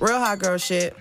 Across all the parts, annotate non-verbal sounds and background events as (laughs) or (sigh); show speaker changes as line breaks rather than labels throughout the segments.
Real hot girl shit.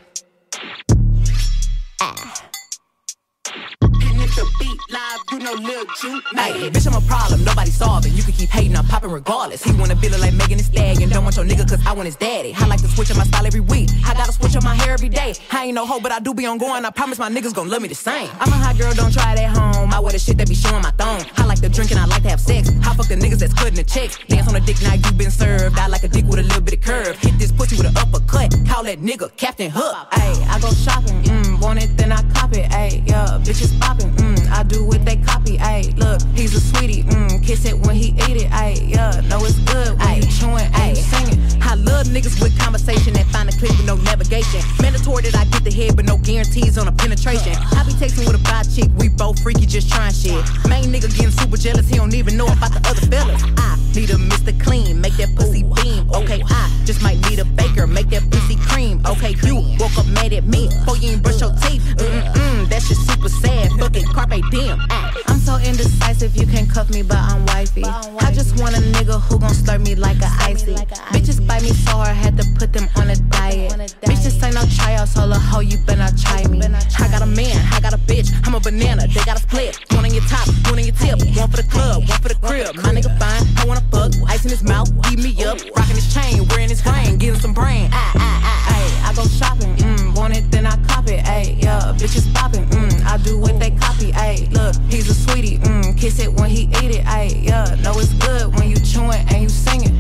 Hey, bitch, I'm a problem, nobody solving. You can keep hating, I'm popping regardless. He wanna be like Megan Thee Stallion. Don't want your nigga, cause I want his daddy. I like to switch up my style every week. I gotta switch up my hair every day. I ain't no hoe, but I do be on going. I promise my niggas gon' love me the same. I'm a hot girl, don't try it at home. I wear the shit that be showing my thong. I like to drink and I like to have sex. I fuck the niggas that's cutting the checks. Dance on the dick, now you been served. I like a dick with a little bit of curve. Hit this pussy with an uppercut. Call that nigga Captain Hook.
Ayy, I go shopping, mm, want it, then I cop it, ayy, yeah, bitches popping, mm, I do what they copy, ayy, look, he's a sweetie, mm, kiss it when he eat it, ayy, yeah, know it's good when
Ayy.
you chewing, ayy, singing.
I love niggas with conversation that find a clip with no navigation. Mandatory that I get the head, but no guarantees on a penetration. I be texting with a bi chick, we both freaky, just trying shit. Main nigga getting super jealous, he don't even know about the other fellas. I need a Mr. Clean, make that pussy beam. Okay, I just might need a baker, make that pussy cream. Okay, you woke up mad at me, before you ain't brush your teeth. Mm-mm-mm, that shit super sad, fucking carpe diem.
I'm so indecisive, you can cuff me, but I'm wifey. I just want a nigga who gon' slurp me like a icy. Bitches bite me so hard, had to put them on a diet. Bitch, this ain't no tryouts, hold a hoe, you better try me.
I got a man, I got a bitch, I'm a banana, they got a split. One on your top, one on your tip, one for the club, one for the crib. My nigga fine, I wanna fuck, ice in his mouth, eat me up, rocking his chain, wearing his ring, getting some brain. Ah, ah, ah,
I go shopping, mm, want it, then I cop it, ayy, yeah, bitches popping, mm, I do what they copy, ayy, look, he's a sweetie, mm, kiss it when he eat it, ayy, yeah, know it's good when you chewing and you singing.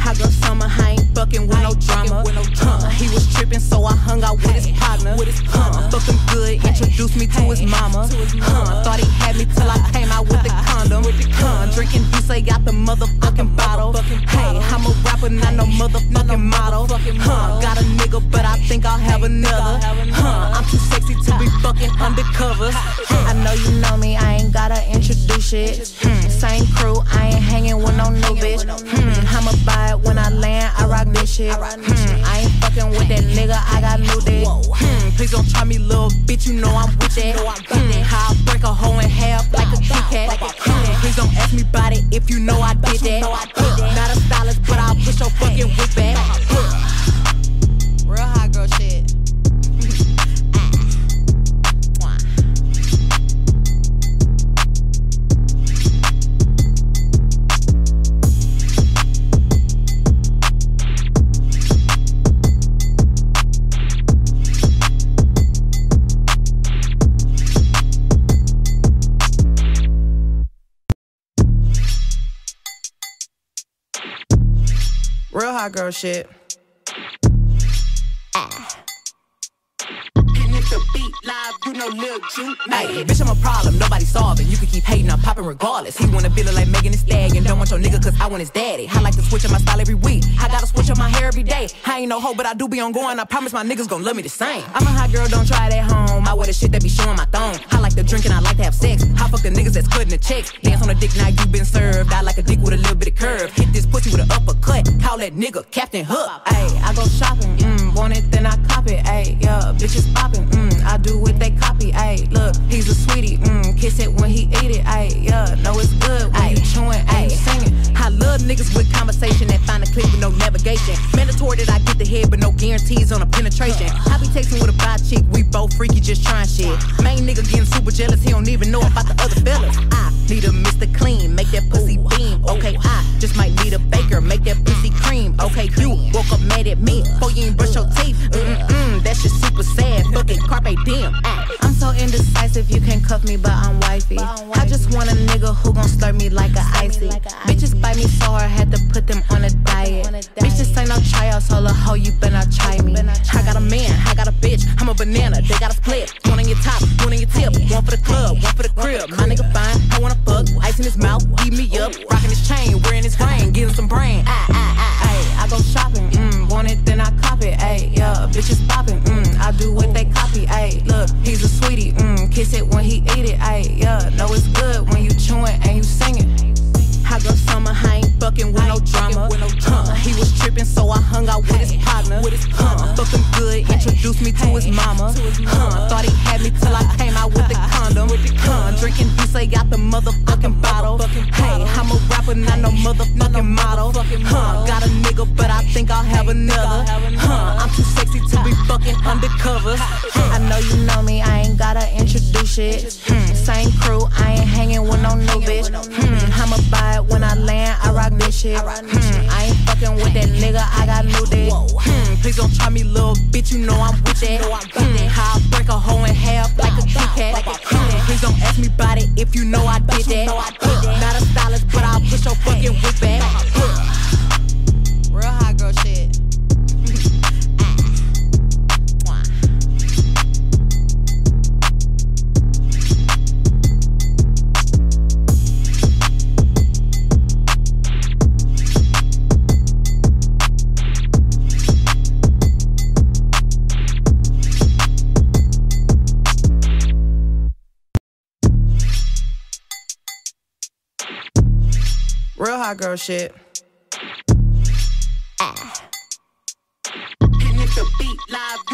I go summer, I ain't fucking with no drama. Huh, he was tripping, so I hung out with his partner. Huh, fucking good, introduced me to his mama. Huh, thought he had me till I (laughs) came out with the condom. Huh, drinking D'ussé out the motherfucking bottle. Hey, I'm a rapper, not no motherfucking model. Huh, got a nigga, but I think I'll have another. Huh, I'm too sexy to be fucking undercover.
I know you know me, I ain't gotta introduce shit. Hmm, same crew, I ain't hanging with no new bitch. Hmm, I'ma buy it when I land, I rock this shit. Hmm, I ain't fucking with that nigga, I got new dick.
Hmm, please don't try me, little bitch. You know I'm with that. Hmm, how I break a hoe in half like a Kit Kat. Hmm, please don't ask me about it if you know I did that. Huh, not a stylist, but I'll push your fucking whip back.
Real hot girl shit. Hot girl shit.
Hey, bitch, I'm a problem, nobody solving. You can keep hating, I'm popping regardless. He wanna be like Megan Thee Stallion. Don't want your nigga, cause I want his daddy. I like to switch up my style every week. I gotta switch up my hair every day. I ain't no hoe, but I do be on going. I promise my niggas gon' love me the same. I'm a hot girl, don't try it at home. I wear the shit that be showing my thong. I like to drink and I like to have sex. I fuck the niggas that's cutting the checks. Dance on the dick, now you been served. I like a dick with a little bit of curve. Hit this pussy with an uppercut. Call that nigga Captain Hook.
Hey, I go shopping, mm, want it, then I cop it, ayy, yeah, bitches popping, mm, I do what they copy, ayy, look, he's a sweetie, mm, kiss it when he eat it, ayy, yeah, know it's good when you chewing and you singing.
I love niggas with conversation that find a clip with no navigation. Mandatory that I get the head, but no guarantees on a penetration. I be texting with a bi chick, we both freaky, just trying shit. Main nigga getting super jealous, he don't even know about the other fellas. I need a Mr. Clean, make that pussy. Okay, I just might need a baker, make that pussy cream. Okay, you woke up mad at me, before you ain't brush your teeth. Mm-mm, that shit super sad, fucking carpe diem.
I'm so indecisive, you can cuff me, but I'm wifey. I just want a nigga who gon' slurp me like a icy. Bitches bite me so hard, had to put them on a diet. Bitch, this ain't no tryouts, hold a hoe, you better try me.
I got a man, I got a bitch, I'm a banana, they got a split. One on your top, one on your tip, one for the club, one for the crib. My nigga fine, I wanna fuck, ice in his mouth, eat me up, rocking his chain, wearing his ring, getting some brain. Ah, ah, ah,
Ayy, I go shopping, mm, want it, then I cop it, ayy, yeah, bitches popping, mm, I do what they copy, ayy, look, he's a sweetie, mm, kiss it when he eat it, ayy, yeah, know it's good when you chewing and you singing.
I go summer, I fucking with no drama. Huh, he was tripping, so I hung out with his partner. Huh, fucking good, introduced me to his mama. Huh, thought he had me till I (laughs) came out with the condom. Huh, drinking D'ussé out the motherfucking bottle. Hey, I'm a rapper, not no motherfucking model. Huh, got a nigga, but I think I'll have another. Huh, I'm too sexy to be fucking undercover.
I know you know me, I ain't gotta introduce shit. Hmm, same crew, I ain't hanging with no new bitch. Hmm, I'ma buy it when I land, I rock this shit. Hmm, I ain't fucking with that nigga, I got new dick.
Hmm, please don't try me, little bitch, you know I'm with that. Hmm, how I break a hoe in half like a Kit Kat. Hmm, please don't ask me about it if you know I did that. Not a stylist, but I'll push your fucking whip back.
Real hot girl shit. girl shit.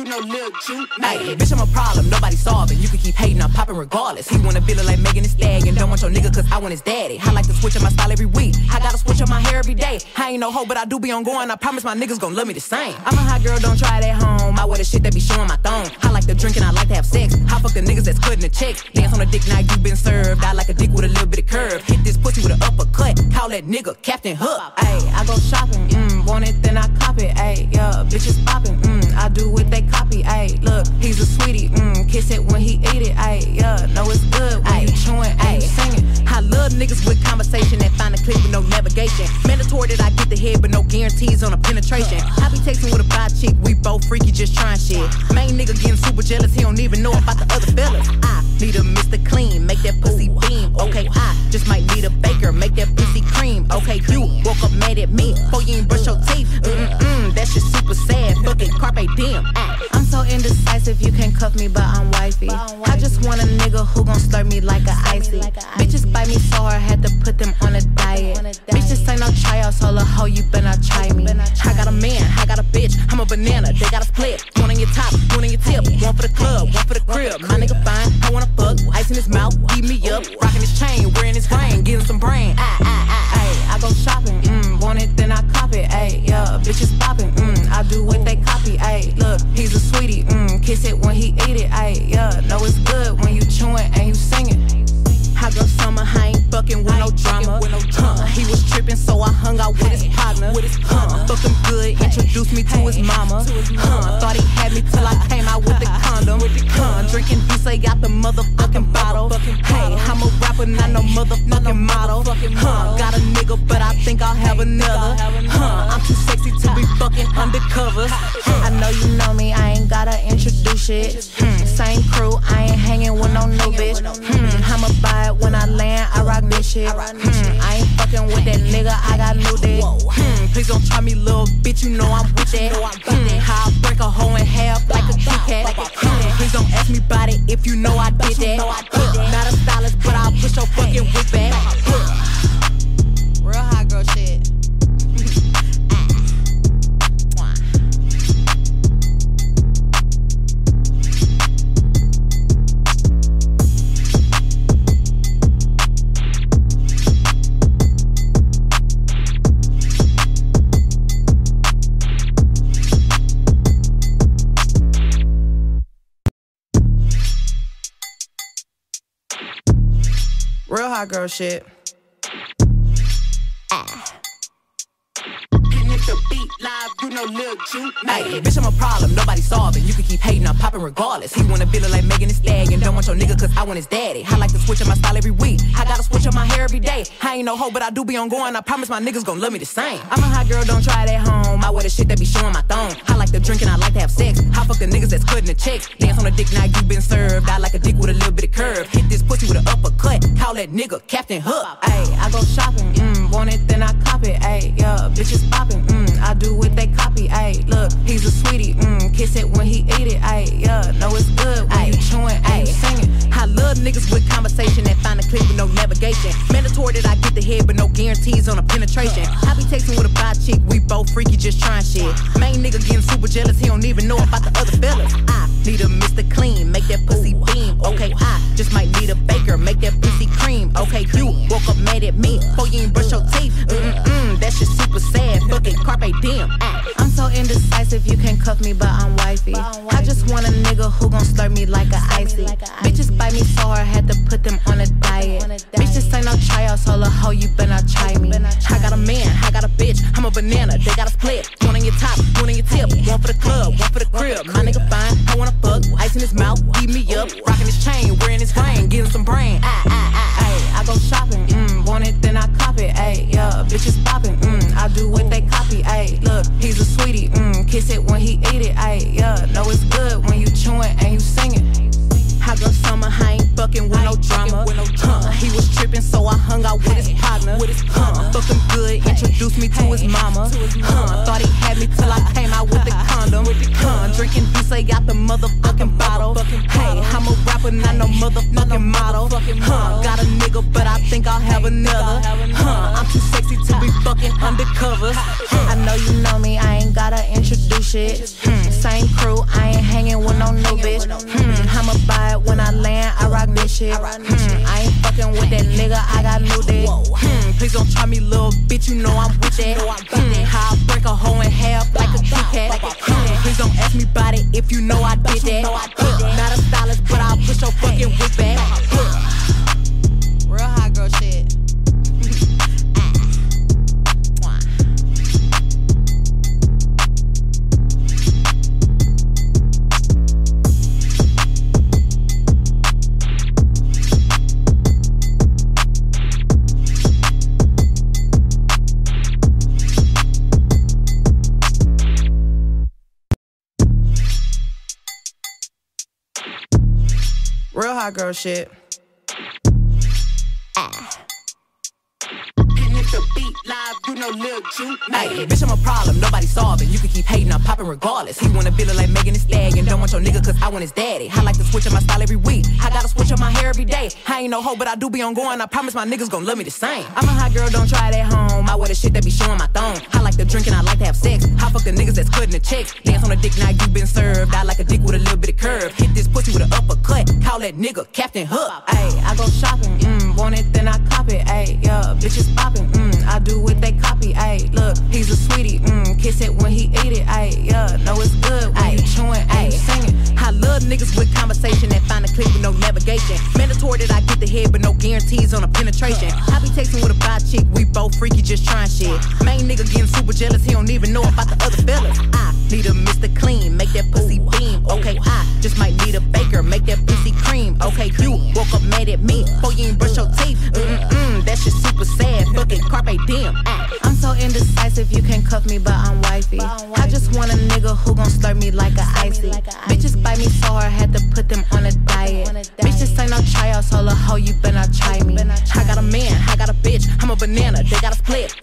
Hot girl shit.
Hey, bitch, I'm a problem, nobody solving. You can keep hating, I'm popping regardless. He wanna be like Megan Thee Stallion. Don't want your nigga, cause I want his daddy. I like to switch up my style every week. I gotta switch up my hair every day. I ain't no hoe, but I do be on going. I promise my niggas gon' love me the same. I'm a hot girl, don't try it at home. I wear the shit that be showing my thong. I like to drink and I like to have sex. I fuck the niggas that's cutting the checks. Dance on the dick, now you been served. I like a dick with a little bit of curve. Hit this pussy with an uppercut. Call that nigga Captain Hook.
Ayy, I go shopping, mm, want it, then I cop it, ayy, yeah, bitches popping, mm, I do what they copy, ayy, look, he's a sweetie, mm, kiss it when he eat it, ayy, yeah, know it's good when you chewing, ayy, singing.
I love niggas with conversation that find a clip with no navigation. Mandatory that I get the head, but no guarantees on a penetration. I be texting with a bi chick, we both freaky, just trying shit. Main nigga getting super jealous, he don't even know about the other fellas. I need a Mr. Clean, make that pussy beam. Okay, I just might need a baker, make that pussy cream. Okay, you woke up mad at me, before you ain't brush your teeth. Mm-mm-mm, that shit super sad, fucking carpe diem. Ah.
I'm so indecisive, you can cuff me, but I'm wifey. I just want a nigga who gon' slurp me like a icy. Bitches bite me so hard, had to put them on a diet. Bitch, this ain't no tryouts, hold a hoe, you better try me.
I got a man, I got a bitch, I'm a banana, they got a split. One on your top, one on your tip, one for the club, one for the crib. My nigga fine, I wanna fuck, ice in his mouth, beat me up, rocking his chain, wearing his ring, getting some brain. Ah, ah, ah,
Ayy, I go shopping, mm, want it, then I cop it, ayy, yeah, bitches popping, mm, I
hung out with his partner. with Huh, fuck him good, introduced me to his mama. Huh, thought he had me till I came out with the (laughs) condom. Huh, drinking D'ussé out the motherfucking bottle. Hey, I'm not no motherfucking model. Huh, got a nigga, but I think I'll have another. Huh, I'm too sexy to be fucking undercover. Huh.
I know you know me, I ain't gotta introduce it. Hmm, same crew, I ain't hanging with no new bitch. Hmm, I'ma buy it when I land, I rock this shit. Hmm, I ain't fucking with that nigga, I got new dick.
Hmm, please don't try me, little bitch, you know I'm with that. Hmm, how I break a hoe in half like a Kit Kat. Please don't ask me about it if you know I did that. Not a stylist, but I'll push your fucking whip back.
Real hot girl shit. Girl shit.
Hey, bitch, I'm a problem, nobody solving. You can keep hating, I'm popping regardless. He wanna be like Megan Thee Stallion. Don't want your nigga, cause I want his daddy. I like to switch up my style every week. I gotta switch up my hair every day. I ain't no hoe, but I do be on going. I promise my niggas gon' love me the same. I'm a hot girl, don't try it at home. I wear the shit that be showing my thong. I like to drink and I like to have sex. I fuck the niggas that's cutting the checks. Dance on the dick, now you been served. I like a dick with a little bit of curve. Hit this pussy with an uppercut. Call that nigga Captain Hook.
Ayy, I go shopping, mm, want it, then I cop it, ayy, yeah, bitches popping, mm, I do what they copy, ayy, look, he's a sweetie, mm, kiss it when he eat it, ayy, yeah, know it's good when you chewing you singing.
I love niggas with conversation that find a clip with no navigation. Mandatory that I get the head, but no guarantees on a penetration. I be texting with a bi chick, we both freaky, just trying shit. Main nigga getting super jealous, he don't even know about the other fellas. I need a Mr. Clean, make that pussy beam. Okay, I just might need a baker, make that pussy cream. Okay, you woke up mad at me, before you ain't brush your teeth. Mm-mm, that shit super sad. Fucking carpe diem.
I'm so indecisive, you can cuff me, but I'm wifey. I just want a nigga who gon' slurp me like a icy. Bitches bite me so hard, I had to put them on a diet. Bitch, this ain't no tryout, so a hoe, you better not try me.
I got a man, I got a bitch, I'm a banana, they got a split. One on your top, one on your tip, one for the club, one for the crib. My nigga fine, I wanna fuck, ice in his mouth, eat me up, rocking his chain, wearing his ring, getting some brain. Ah, ah, ah,
ay, I go shopping, mm, want it, then I cop it, ayy, yeah, bitches popping, mm, I do what they copy, ayy, look, he's a sweetie, mm, kiss it when he eat it, ayy, yeah, know it's good when you chewing and you singing.
I go summer, I ain't fucking with no drama. Huh, he was tripping, so I hung out with his partner. Huh, fuck him good, introduced me to his mama. Huh, thought he had me till I (laughs) came out with the condom. Huh, drinking D'ussé got the motherfucking bottle. Hey, I'm a rapper, not no motherfucking model. Huh, got a nigga, but I think I'll have another. Huh, I'm too sexy to be fucking undercover.
I know you know me, I ain't gotta introduce shit. Hmm, same crew, I ain't hanging with no new bitch. Hmm, I'ma buy it when I land, I rock this shit. Hmm, I ain't fucking with that nigga, I got new dick.
Hmm, please don't try me, little bitch, you know I'm with that. Hmm, how I break a hoe in half like a Kit Kat. Hmm, please don't ask me about it if you know I did that. Huh, not a stylist, but I'll push your fucking whip back.
Real
Hey, bitch, I'm a problem, nobody solving. You can keep hating, I'm popping regardless. He wanna be like Megan Thee Stallion, don't want your nigga cause I want his daddy. I like to switch up my style every week. I gotta switch up my hair every day. I ain't no hoe, but I do be on going. I promise my niggas gon' love me the same. I'm a hot girl, don't try it at home. I wear the shit that be showing my thong. I like to drink and I like to have sex. I fuck the niggas that's cutting the checks. Dance on a dick, now you been served. I like a dick with a little bit of curve. Hit this pussy with an uppercut. Call that nigga Captain Hook.
Ayy, I go shopping, mm, want it, then I cop it, ayy, yeah, bitches popping, mm, I do what they copy, ayy, look, he's a sweetie, mm, kiss it when he eat it, ayy, yeah, know it's good when you chewing, ayy, singing.
I love niggas with conversation that find a clip with no navigation. Mandatory that I get the head, but no guarantees on a penetration. I be texting with a bi chick, we both freaky, just trying shit. Main nigga getting super jealous, he don't even know about the other fellas. I need a Mr. Clean, make that pussy beam. Okay, I just might need a baker, make that pussy cream. Okay, you woke up mad at me, before you ain't brush your teeth. Mm-mm, that shit super sad, fucking carpe diem. Ah.
I'm so indecisive, you can cuff me, but I'm wifey. I just want a nigga who gon' slurp me like a icy. Bitches bite me so hard, had to put them on a diet. Bitch, this ain't no tryout, so a hoe, you better not try me.
I got a man, I got a bitch, I'm a banana, they got a split.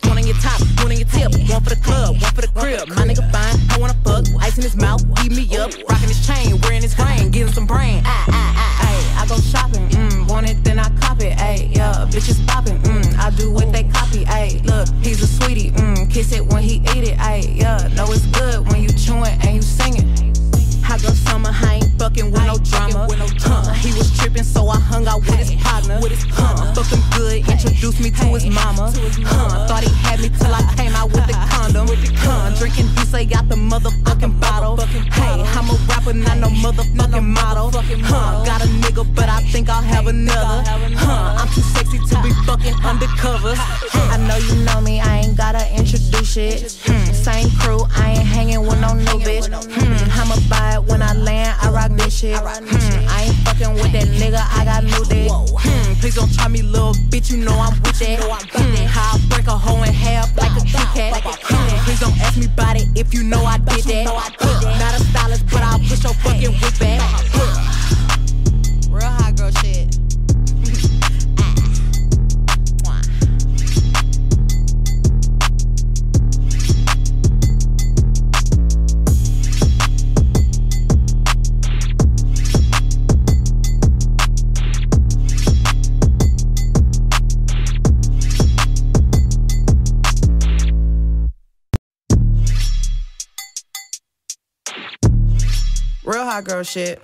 Shit.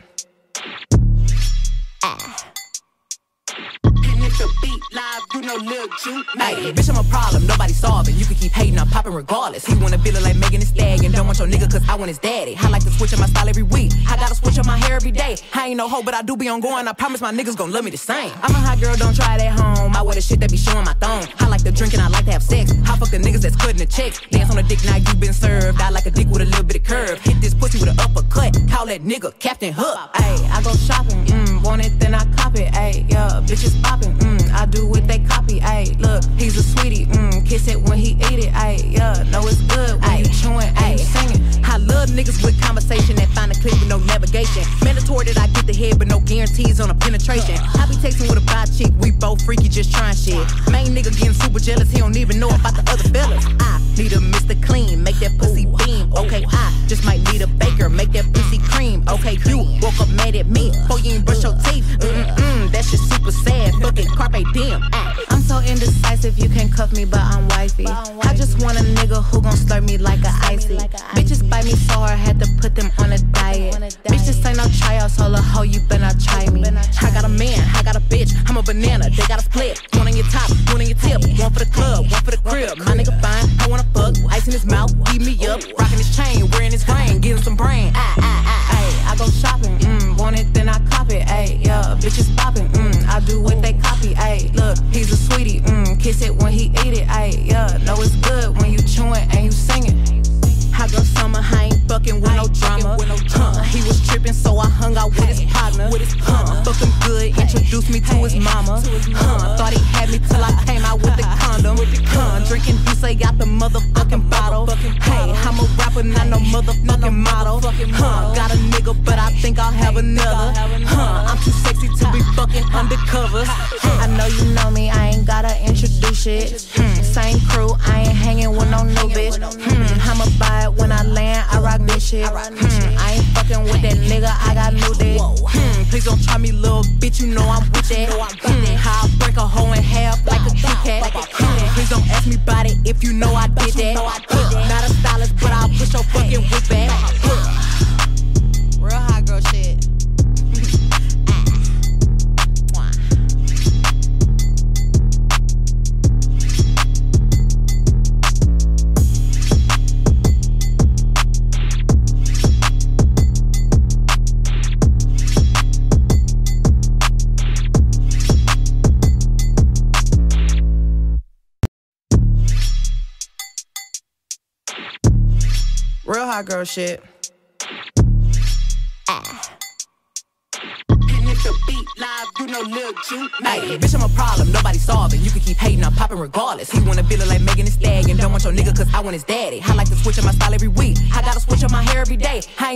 He wanna be like Megan Thee Stallion. Don't want your nigga, cause I want his daddy. I like to switch up my style every week. I gotta switch up my hair every day. I ain't no hoe, but I do be on going. I promise my niggas gon' love me the same. I'm a hot girl, don't try it at home. I wear the shit that be showing my thong. I like to drink and I like to have sex. I fuck the niggas that's cutting the checks. Dance on a dick, now you been served. I like a dick with a little bit of curve. Hit this pussy with an uppercut. Call that nigga Captain Hook.
Ayy, I go shopping, mm, want it, then I cop it. Ayy, yeah, bitches popping, mm, I do what they copy, ayy. Look, he's a sweetie, mmm, kiss it when he eat it, ayy. Yeah, know it's good when ay, you chewing, ayy, singing.
I love niggas with conversation that find a clip with no navigation. Mandatory that I get the head, but no guarantees on a penetration. I be texting with a bi chick, we both freaky, just trying shit. Main nigga getting super jealous, he don't even know about the other fellas. I need a Mr. Clean, make that pussy beam. Okay, I just might need a baker, make that pussy cream. Okay, you woke up mad at me, before you ain't brush your teeth. Mm-mm, that shit super sad, fucking carpe diem.
I'm so indecisive, you can cuff me, but I'm wifey. I just want a nigga who gon' slurp me like a icy. Bitches bite me so hard, had to put them on a diet. Bitch, this ain't no tryout, so a hoe, you better not try me.
I got a man, I got a bitch, I'm a banana, they got a split. One on your top, one on your tip, one for the club, one for the crib. My nigga fine, I wanna fuck, ice in his mouth, eat me up, rocking his chain, wearing his ring, getting some brain. Ah, ah, ah,
ah. I go shopping, mm, want it, then I cop it, ayy, yeah, bitches popping, mm, I do what they copy, ayy, look, he's a sweetie, mm, kiss it when he eat it, ayy, yeah, know it's good when you chewing and you singing.
Hot girl summer, I ain't fucking with no drama. Huh, he was tripping, so I hung out with his partner. Huh, fuck him good, introduced me to his mama. Huh, thought he had me till I came out with the (laughs) condom. Huh, drinking D'ussé got the motherfucking bottle. Hey, I'm a rapper, not no motherfucking model. Huh, got a nigga, but I think I'll have another. Huh, I'm too sexy to be fucking undercover.
I know you know me, I ain't gotta introduce shit. I rock shit. Hmm, I ain't fucking with that nigga, I got new dick.
Hmm, please don't try me, little bitch, you know I'm with that. Hmm, how I break a hoe in half like a Kit Kat. Hmm, please don't ask me about it if you know I did that. Not a stylist, but I'll push your fucking whip back.
Shit. Ah.
Hey, bitch, I'm a problem, nobody solving. You can keep hating, I'm popping regardless. He wanna be like Megan Thee Stallion. Don't want your nigga, cause I want his daddy.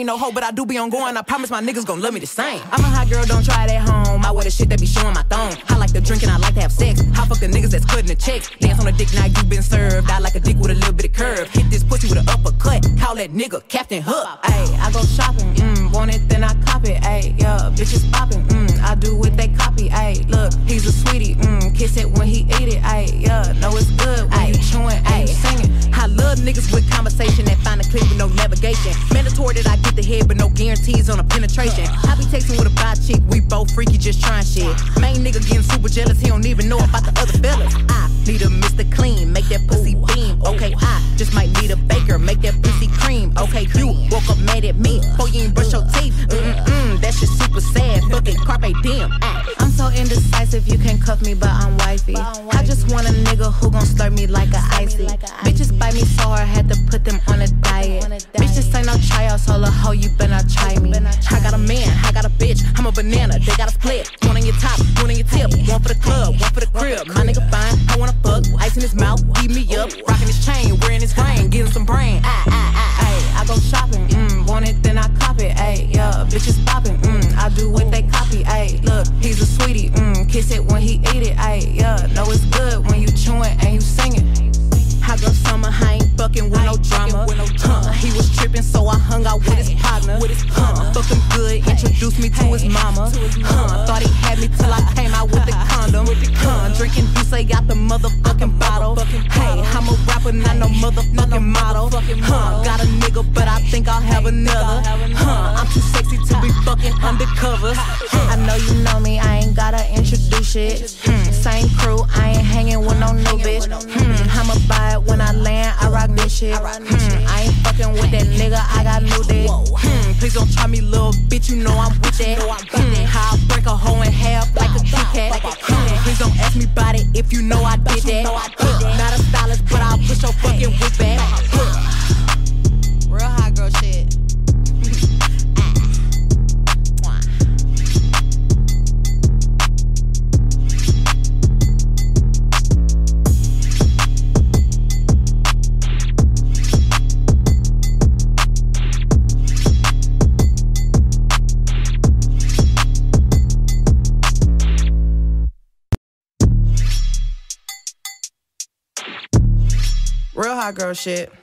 Ain't no hoe, but I do be on going. I promise my niggas gon' love me the same. I'm a hot girl, don't try it at home. I wear the shit that be showing my thong. I like to drink and I like to have sex. I fuck the niggas that's cutting the checks. Dance on a dick, now you been served. I like a dick with a little bit of curve. Hit this pussy with an uppercut. Call that nigga Captain Hook.
Ayy, I go shopping, mm, want it, then I cop it. Ayy, yeah, bitches popping, mm, I do what they copy, ayy. Look, he's a sweetie, mmm, kiss it when he eat it, ayy. Yeah, know it's good when ay, you chewing, ayy, singing.
I love niggas with conversation that find a clip with no navigation. Mandatory that I get the head, but no guarantees on a penetration. I be texting with a bi chick, we both freaky, just trying shit. Main nigga getting super jealous, he don't even know about the other fellas. I need a Mr. Clean, make that pussy beam. Okay, I just might need a baker, make that pussy cream. Okay, you woke up mad at me, before you ain't brush your teeth. Mm-mm, that shit super sad, fucking carpe diem.
I'm so indecisive, you can cuff me, but I'm wifey. I just want a nigga who gon' slurp me like a icy. Bitches bite me so hard, had to put them on a diet. Bitch, this ain't no tryout, so a hoe, you better try me.
I got a man, I got a bitch, I'm a banana, they got a split. One on your top, one on your tip, one for the club, one for the crib. My nigga fine, I wanna fuck, ice in his mouth, eat me up, rocking his chain, wearing his ring, getting some brain. Ah, ah, ah,
ay, I go shopping, mm, want it, then I cop it, ayy, yeah, bitches popping, mm, I do what they ayy, look, he's a sweetie, mmm, kiss it when he eat it, ayy, yeah, know it's good when you chewing and you singing.
Hot girl summer, ain't fucking with no drama. with no Huh, he was tripping, so I hung out with his partner. Huh, fuck him good, introduced me to his mama. Huh, thought he had me till I (laughs) came out with the condom. With the condom. Huh, drinking D'ussé got the motherfucking bottle. Hey, I'm a rapper, not no motherfucking model. Huh, got a nigga, but I think I'll have another. Huh, I'm too sexy to be (laughs) fucking undercover.
I know you know me, I ain't gotta introduce it. Hmm, same crew, I ain't hanging with no new bitch. Hmm, I'ma buy it when I land, I rock this shit. Hmm, I ain't fucking with that nigga, I got new dick.
Hmm, please don't try me, little bitch, you know I'm with that. Hmm, how I break a hoe in half like a Kit Kat. Hmm, please don't ask me about it if you know I did that. Huh, not a stylist, but I'll push your fucking whip back.
Real hot girl shit. Hot girl shit.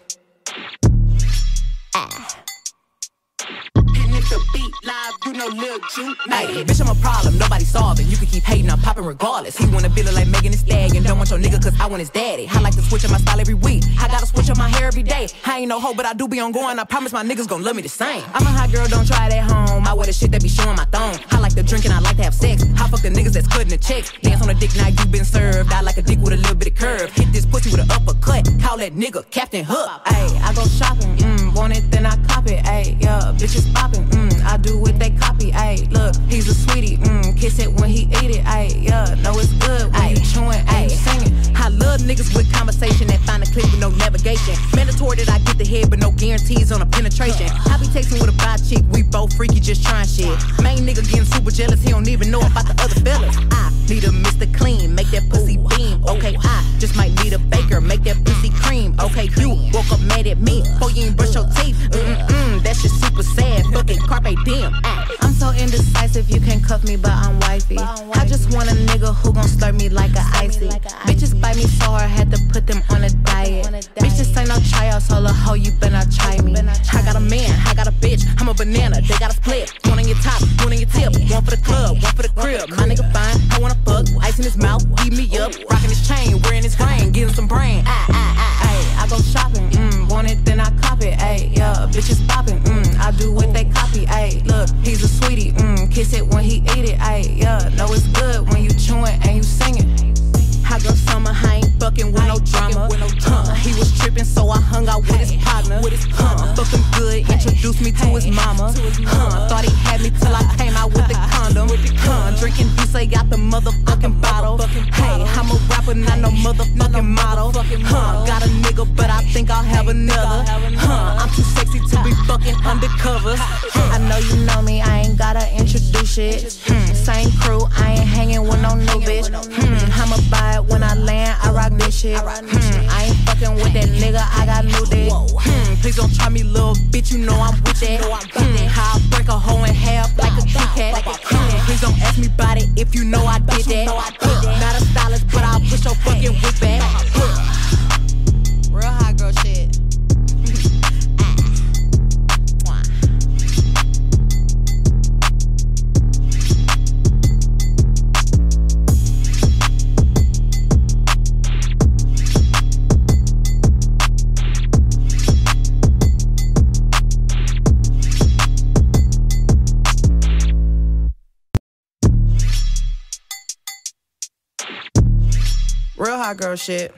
Beat live, you know Lil Ju Hey, bitch, I'm a problem, nobody solving. You can keep hating, I'm popping regardless. He wanna be like Megan Thee Stallion. Don't want your nigga, cause I want his daddy. I like to switch up my style every week. I gotta switch up my hair every day. I ain't no hoe, but I do be on going. I promise my niggas gon' love me the same. I'm a hot girl, don't try it at home. I wear the shit that be showing my thong. I like to drink and I like to have sex. I fuck the niggas that's cutting the checks. Dance on a dick, now you been served. I like a dick with a little bit of curve. Hit this pussy with an uppercut. Call that nigga Captain Hook.
Hey, I go shopping, mm, want it, then I cop it, ayy, yeah, bitches popping, mm, I do what they copy, ayy, look, he's a sweetie, mm, kiss it when he eat it, ayy, yeah, know it's good when you chewing, ayy, singing.
I love niggas with conversation that find a clip with no navigation. Mandatory that I get the head, but no guarantees on a penetration. I be texting with a bi chick, we both freaky, just trying shit. Main nigga getting super jealous, he don't even know about the other fellas. I need a Mr. Clean, make that pussy beam. Okay, I just might need a baker, make that pussy cream. Okay, you woke up mad at me, before you ain't brush your teeth. Mm-mm, that shit super sad, fucking carpe diem. Ah.
I'm so indecisive, you can cuff me, but I'm wifey. I just want a nigga who gon' slurp me like a icy. Bitches bite me so hard, had to put them on a diet. Bitches ain't no tryout, so a hoe, you better not try me.
I got a man, I got a bitch, I'm a banana, they got a split. One on your top, one on your tip, one for the club, one for the crib. My nigga fine, I wanna fuck, ice in his mouth, eat me up, rocking his chain, wearing his ring, getting some brain. Ah, ah, ah,
Ayy, I go shopping, mm, want it, then I cop it, ayy, yeah, bitches popping, mm, I do what they copy, ayy, look, he's a sweetie, mm, kiss it when he eat it, ayy, yeah, know it's good when you chewing and you singin'.
I go summer, I ain't fucking with no drama. Huh, he was tripping, so I hung out with his partner. with Huh, fuck him good, introduced me to his mama. To his Huh, thought he had me till I came out with the condom. Huh, drinking D'ussé got the motherfucking motherfucking model. Huh, got a nigga, but I think I'll have another. Huh, I'm too sexy to be fucking undercover.
I know you know me, I ain't gotta introduce it. Hmm, same crew, I ain't hanging with no new bitch. Hmm, I'ma buy it when I land, I rock this shit. Hmm, I ain't fucking with that nigga, I got new dick.
Hmm, please don't try me, little bitch, you know I'm with that. Hmm, how I break a hoe in half like a Kit Kat. Hmm, please don't ask me about it if you know I did that. Huh, not a stylist, but I'll push your fucking whip back.
Real hot girl shit. Hot girl shit.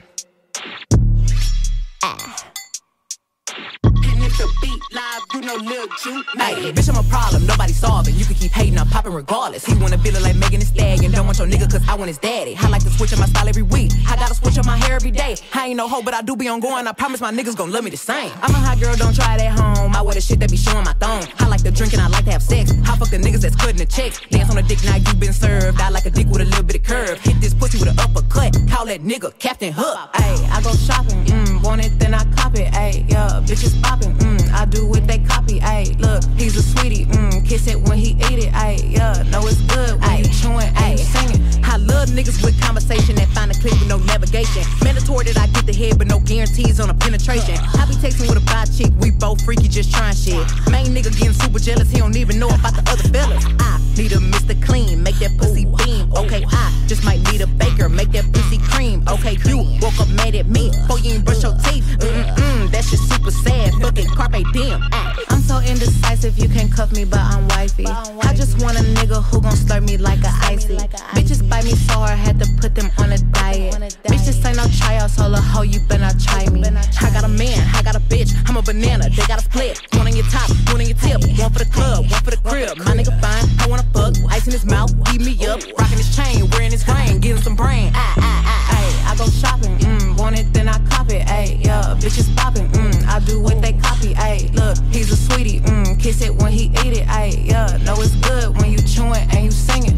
Beat live, you know Lil Ju Hey, bitch, I'm a problem, nobody solving. You can keep hating, I'm popping regardless. He wanna be like Megan Thee Stallion. Don't want your nigga, cause I want his daddy. I like to switch up my style every week. I gotta switch up my hair every day. I ain't no hoe, but I do be on going. I promise my niggas gon' love me the same. I'm a hot girl, don't try it at home. I wear the shit that be showing my thong. I like to drink and I like to have sex. I fuck the niggas that's cutting the checks. Dance on a dick, now you been served. I like a dick with a little bit of curve. Hit this pussy with an uppercut. Call that nigga Captain Hook.
Ayy, I go shopping, mm, want it, then I cop it, ayy, yeah, bitches popping, mm, I do what they copy, ayy, look, he's a sweetie, mm, kiss it when he eat it, ayy, yeah, know it's good when you chewing and you singing.
I love niggas with conversation that find a clip with no navigation. Mandatory that I get the head, but no guarantees on a penetration. I be texting with a bi chick, we both freaky, just trying shit. Main nigga getting super jealous, he don't even know about the other fellas. I need a Mr. Clean, make that pussy beam. Okay, I just might need a baker, make that pussy cream. Okay, you woke up mad at me, before you ain't brush your teeth. Mm-mm, that shit super sad, Ah.
I'm so
indecisive, you can't cuff me, but I'm wifey. I just want a nigga who gon' slurp me like a icy. Bitches bite me so hard, had to put them on a diet. Bitch, this ain't no tryout, so a hoe, you better try me. I got a man, I got a bitch, I'm a banana, they got a split. One on your top, one on your tip, one for the club, one for the crib. My nigga fine, I wanna fuck, ice in his mouth, eat me up, rocking his chain, wearing his ring, getting some brain. Ah, ah, ah, I go shopping, mm, want it, then I cop it, ayy, yeah, bitches popping, mm, I do what they copy, ayy, look, he's a sweetie, mm, kiss it when he eat it, ayy, yeah, know it's good when you chewing and you singing.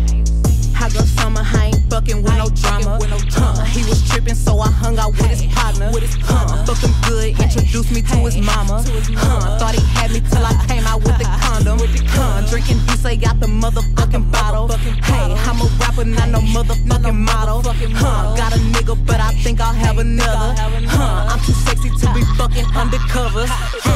I go summer, I ain't fucking with no drama. Huh, he was tripping, so I hung out with his partner. Huh, fuck him good, introduced me to his mama. Huh, thought he had me till I came out with the (laughs) condom. Huh, drinking D'ussé got the motherfucking bottle. Hey, I'm a rapper, not no motherfucking model. Huh, got a nigga, but I think I'll have another. Huh, I'm too sexy to be fucking undercover.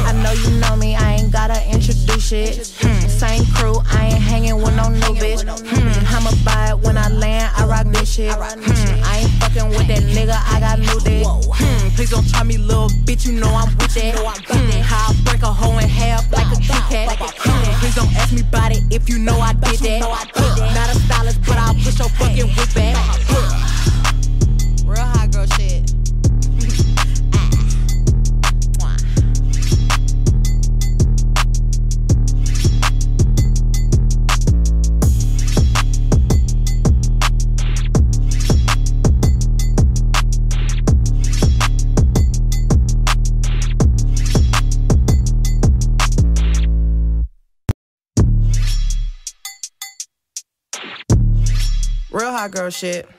I know you know me, I ain't gotta introduce shit. Hmm, same crew, I ain't hanging with no new bitch. Hmm, I'ma buy it when I land, I rock this shit. Hmm, I ain't fucking with that nigga, I got new dick. Hmm, please don't try me, little bitch, you know I'm with that. Hmm, how I break a hoe in half like a Kit Kat. Hmm, please don't ask me about it if you know I did that. Huh, not a stylist, but I'll push your fucking whip back. Real hot girl shit. Real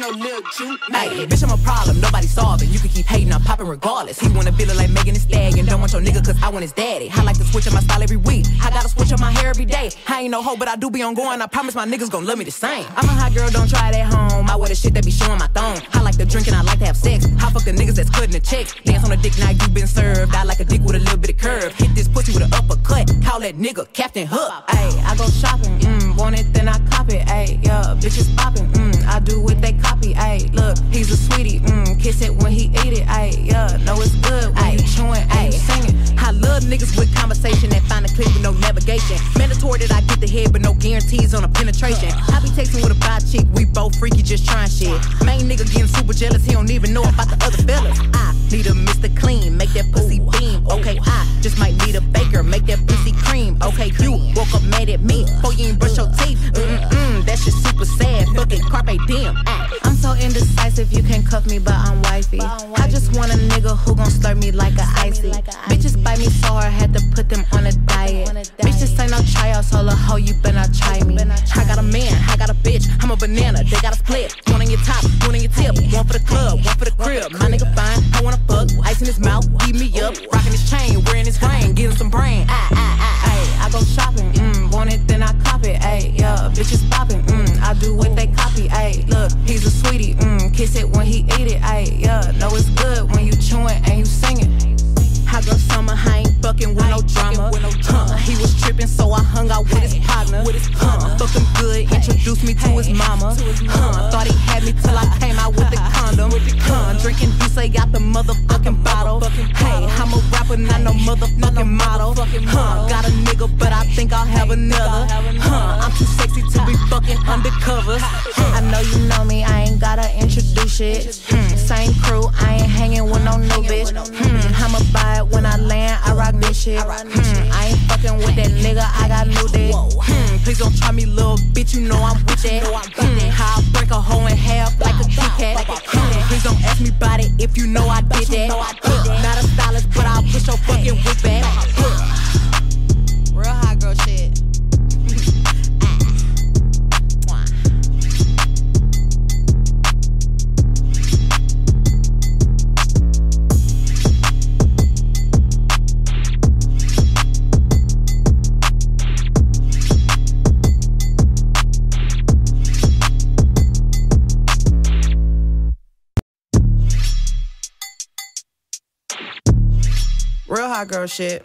hot girl shit. Hey, bitch, I'm a problem, nobody solving. You can keep hating, I'm popping regardless. He wanna be like Megan Thee Stallion, don't want your nigga cause I want his daddy. I like to switch up my style every week. I gotta switch up my hair every day. I ain't no hoe, but I do be on going. I promise my niggas gon' love me the same. I'm a hot girl, don't try it at home. I wear the shit that be showing my thong. I like to drink and I like to have sex. I fuck the niggas that's cutting the checks. Dance on a dick now you been served. I like a dick with a little bit of curve. Hit this pussy with an uppercut. Call that nigga Captain Hook. Ayy, I go shopping, mm, want it, then I cop it. Ayy, yeah, bitches popping, mm, I do what they copy. Ayy, look, he's a sweetie, mm, kiss it when he eat it. Ayy, yeah, know it's good when you chewing you singing. I love niggas with conversation that find a clip with no navigation. Mandatory that I get the head, but no guarantees on a penetration. I be texting with a bi chick, we both freaky, just trying shit. Main nigga getting super jealous, he don't even know about the other fellas. I need a Mr. Clean, make that pussy beam. Okay, I just might need a baker, make that pussy cream. Okay, you woke up mad at me, before you ain't brush your teeth. Mm-mm, that shit super sad, fucking carpe diem. Ah. I'm so indecisive, you can't cuff me, but I'm wifey. I just want a nigga who gon' slurp me like a icy. Bitches bite me so hard, had to put them on a diet. Bitch, this ain't no tryout, so a hoe, you better try me. I got a man, I got a bitch, I'm a banana, they got a split. One on your top, one on your tip, one for the club, one for the crib. My nigga fine, I wanna fuck, ice in his mouth, eat me up, rocking his chain, wearing his ring, getting some brain. Ah, ah, ay, I kiss it when he eat it, ayy, yeah, know it's good when you chewing and you singing. I go summer, I ain't fucking with no drama. Huh, he was tripping, so I hung out with his partner. with Huh, fuck him good, introduced me to his mama. to his Huh, thought he had me till I (laughs) came out with the condom. With the condom. Huh, drinking D'ussé got the motherfucking bottle. Hey, I'm a rapper, not no motherfucking model. Huh, got a nigga, but I think I'll have another. Huh, I'm too sexy to be fucking undercover. I know you know me, I ain't gotta introduce shit. Hmm, same crew, I ain't hanging with no new bitch. Hmm, I'ma buy it when I land, I rock this shit. Hmm, I ain't fucking with that nigga, I got new dick. Hmm, please don't try me, little bitch, you know I'm with that. Hmm, how I break a hoe in half like a Kit Kat. Hmm, please don't ask me about it if you know I did that. Huh, not a stylist, but I'll push your fucking whip back. Real hot girl shit. Hot girl shit.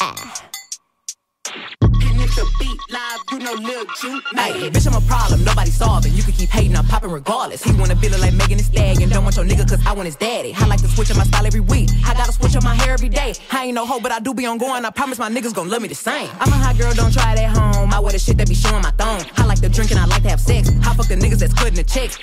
Ah. And know Hey, bitch, I'm a problem, nobody solving. You can keep hating, I'm popping regardless. He wanna build it like Megan Thee Stallion. Don't want your nigga, cause I want his daddy. I like to switch up my style every week. I gotta switch up my hair every day. I ain't no hoe, but I do be on going. I promise my niggas gon' love me the same. I'm a hot girl, don't try it at home. I wear the shit that be showing my thong. I like to drink and I like to have sex. I fuck the niggas that's cutting the checks.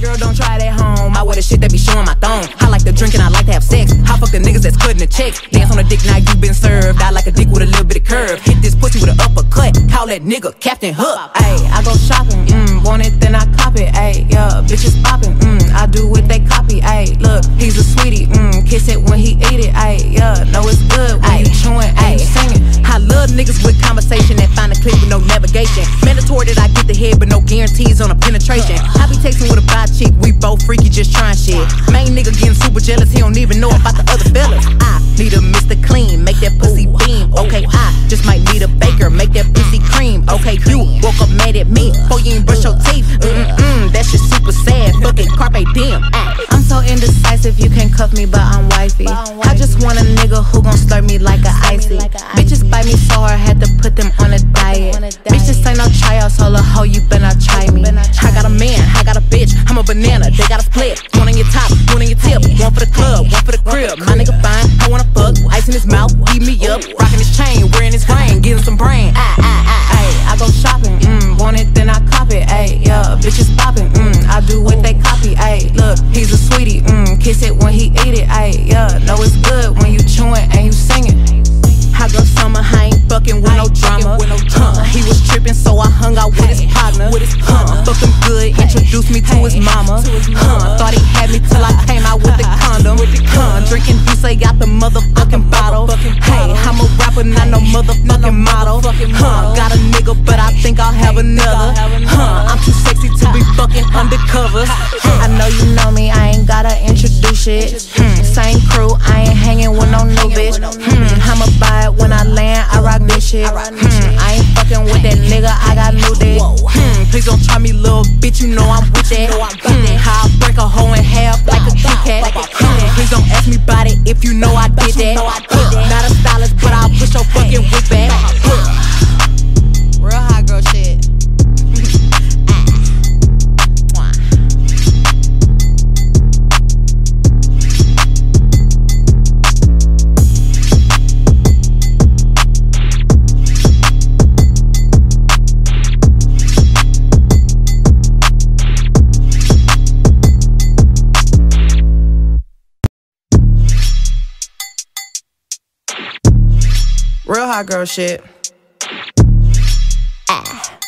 Girl, don't try it at home. I wear the shit that be showing my thong. I like to drink and I like to have sex. I fuck the niggas that's cutting the checks. Dance on a dick, now you been served. I like a dick with a little bit of curve. Hit this pussy with an uppercut. Call that nigga Captain Hook.
Ayy, I go shopping, mm, want it, then I cop it, ayy, yeah, bitches popping, mm, I do what they copy, ayy, look, he's a sweetie, mm, kiss it when he eat it, ayy, yeah, know it's good when you chewing, ayy, singing.
I love niggas with conversation that find a clip with no navigation. Mandatory that I get the head, but no guarantees on a penetration. Freaky, just trying shit. Banana, they got a split. One on your top, one on your tip, one for the club, one for the crib. My nigga fine, I wanna fuck, ice in his mouth, eat me up, rocking his chain, wearing his ring, getting some brain. Motherfucking model. Huh, got a nigga, but I think I'll have another. Huh, I'm too sexy to be fucking undercover.
I know you know me, I ain't gotta introduce it. Hmm, same crew, I ain't hanging with no new bitch. Hmm, I'ma buy it when I land, I rock this shit. Hmm, I ain't fucking with that nigga, I got new dick.
Hmm, please don't try me, little bitch, you know I'm
Shit. Ah.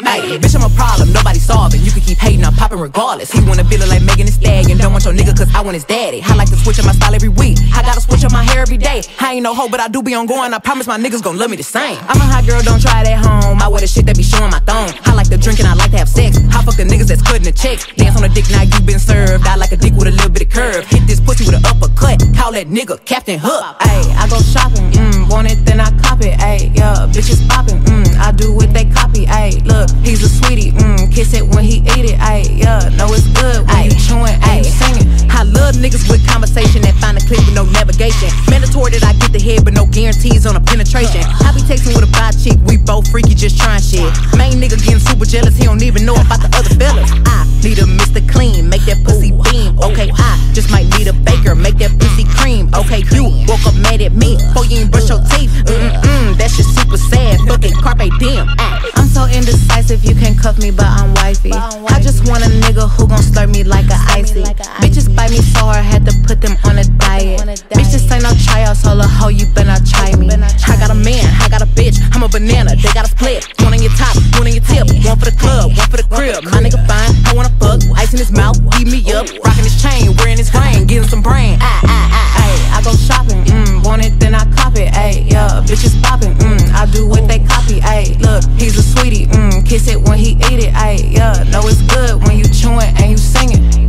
Hey, bitch, I'm a problem, nobody solving. You can keep hating, I'm popping regardless. He wanna be like Megan Thee Stallion. Don't want your nigga, cause I want his daddy. I like to switch up my style every week. I gotta switch up my hair every day. I ain't no hoe, but I do be on going. I promise my niggas gon' love me the same. I'm a hot girl, don't try it at home. I wear the shit that be showing my thong. I like to drink and I like to have sex. I fuck the niggas that's cutting the checks. Dance on the dick, now you been served. I like a dick with a little bit of curve. Hit this pussy with an uppercut. Call that nigga Captain Hook.
Ayy, I go shopping, mm, want it, then I cop it, ayy, yeah, bitches popping, mm, I do what they copy, ayy, look, he's a sweetie, mm, kiss it when he eat it, ayy, yeah, know it's good when you chewing, ayy, singing.
I love niggas with conversation that find a clip with no navigation. Mandatory that I get the head, but no guarantees on a penetration. I be texting with a bi chick, we both freaky, just trying shit. Main nigga getting super jealous, he don't even know about the other fellas. I need a Mr. Clean, make that pussy beam. Okay, I just might need a baker, make that pussy cream. Okay, you woke up mad at me, before you ain't brush your teeth. Mm-mm, that shit super sad, fucking carpe diem. Ah.
I'm so indecisive, you can cuff me, but I'm wifey. I just want a nigga who gon' slurp me like a icy. Bitches bite me so hard, had to put them on a diet. Bitch, this ain't no tryouts, hold a hoe, you better not try me.
I got a man, I got a bitch, I'm a banana, they got a split. One on your top, one on your tip, one for the club, one for the crib. My nigga fine, I wanna fuck, ice in his mouth, eat me up, rocking his chain, wearing his ring, getting some brain. I, I, I,
Ayy, I go shopping, mm, want it, then I cop ayy, yeah, bitches popping, mm, I do what they copy, ayy, look, he's a sweetie, mm, kiss it when he eat it, ayy, yeah, know it's good when you chewing and you singing.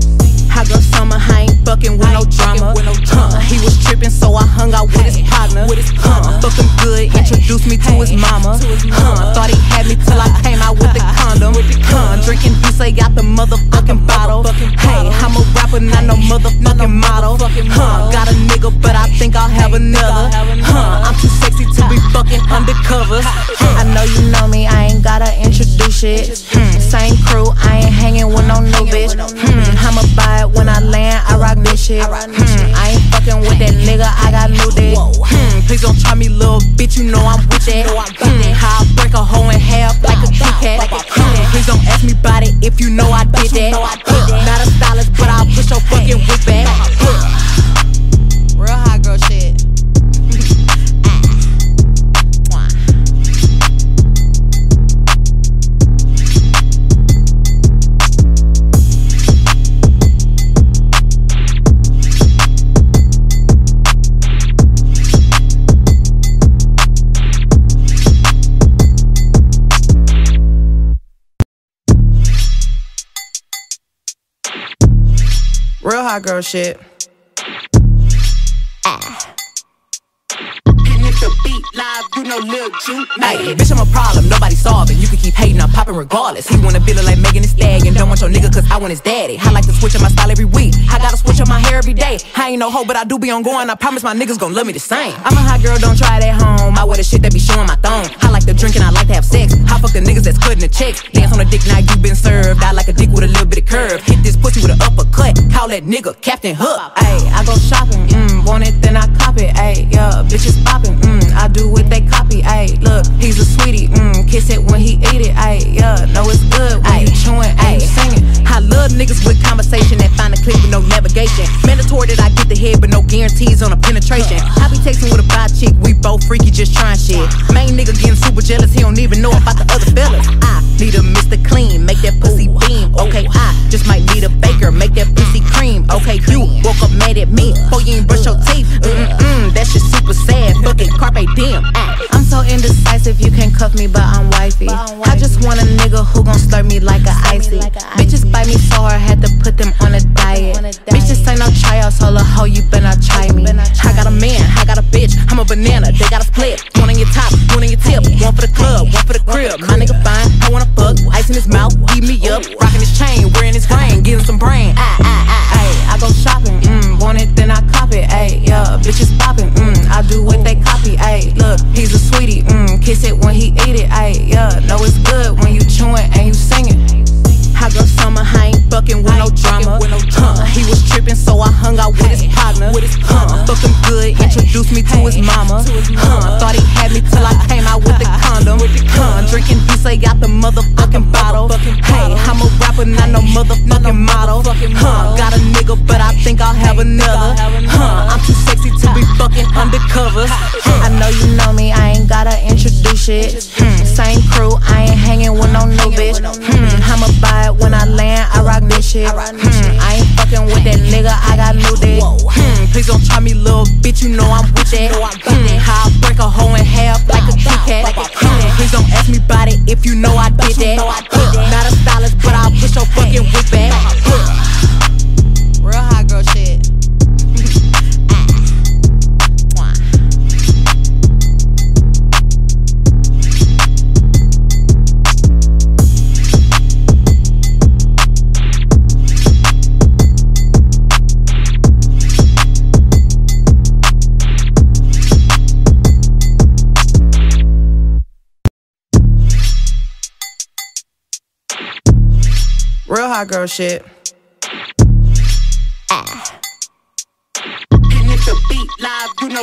I go summer, I ain't fucking with no drama. with no Huh, he was tripping, so I hung out with his partner. with Huh, fuck him good, introduced me to his mama. To his mama. Huh, thought he had me till I came out with the (laughs) condom. Huh, drinking D'ussé out the motherfucking bottle. Hey, I'm a rapper, not no motherfucking model. Huh, got a nigga, but I think I'll have another. Undercover.
I know you know me, I ain't gotta introduce it. Hmm, same crew, I ain't hanging with no new bitch. Hmm, I'ma buy it when I land, I rock this shit. Hmm, I ain't fucking with that nigga, I got new dick.
Hmm, please don't try me, little bitch, you know I'm with that. Hmm, how I break a hoe in half like a Kit Kat. Hmm, please don't ask me about it if you know
shit.
Bitch, I'm a problem, nobody solving. You can keep hating, I'm popping regardless. He wanna be like Megan Thee Stallion. Don't want your nigga, cause I want his daddy. I like to switch up my style every week. I gotta switch up my hair every day. I ain't no hoe, but I do be on going. I promise my niggas gon' love me the same. I'm a hot girl, don't try it at home. I wear the shit that be showing my thong. I like to drink and I like to have sex. I fuck the niggas that's cutting the checks. Dance on a dick, now you been served. I like a dick with a little bit of curve. Hit this pussy with an uppercut. Call that nigga Captain Hook.
Ayy, I go shopping, mm, want it, then I cop it, ayy, yeah, bitches popping, mm, I do what they copy, ayy, look, he's a sweetie, mm, kiss it when he eat it, ayy, yeah, know it's good when you chewing you singing.
I love niggas with conversation that find a clip with no navigation. Mandatory that I get the head, but no guarantees on a penetration. I be texting with a bi chick, we both freaky, just trying shit. Main nigga getting super jealous, he don't even know about the other fellas. I need a Mr. Clean, make that pussy beam. Cuff me, but I'm wifey. I just want a nigga who gon' slurp me like a icy. Bitches bite me so hard, had to put them on a diet. Bitches ain't no tryouts, all a hoe, you better try me. I got a man, I got a bitch, I'm a banana, they got a split. One on your top, one on your tip, one for the club, one for the crib. My nigga fine, I wanna fuck, ice in his mouth, eat me up, have another. Huh, I'm too sexy to be fucking undercover. I know you know me, I ain't gotta introduce shit. Hmm, same crew, I ain't hanging with no new bitch. Hmm, I'ma buy it when I land, I rock this shit. Hmm, I ain't fucking with that nigga, I got new dick. Hmm, please don't try me, little bitch, you know I'm Hot girl shit.